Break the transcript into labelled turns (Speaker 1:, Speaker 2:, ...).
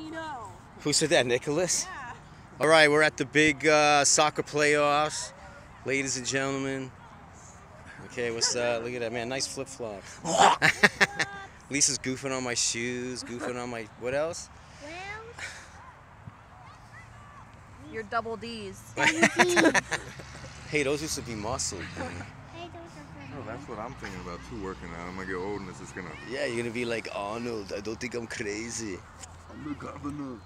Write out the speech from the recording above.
Speaker 1: know.
Speaker 2: Who said that, Nicholas?
Speaker 1: Yeah.
Speaker 2: All right, we're at the big uh, soccer playoffs, ladies and gentlemen. Okay, what's up? Look at that, man. Nice flip flop. Lisa's goofing on my shoes, goofing on my. What else?
Speaker 3: Your double D's.
Speaker 2: Hey, those used to be muscle. man.
Speaker 4: Oh, that's what I'm thinking about too. Working out. I'm gonna get old and this is gonna.
Speaker 2: Yeah, you're gonna be like Arnold. I don't think I'm crazy.
Speaker 4: I'm the governor.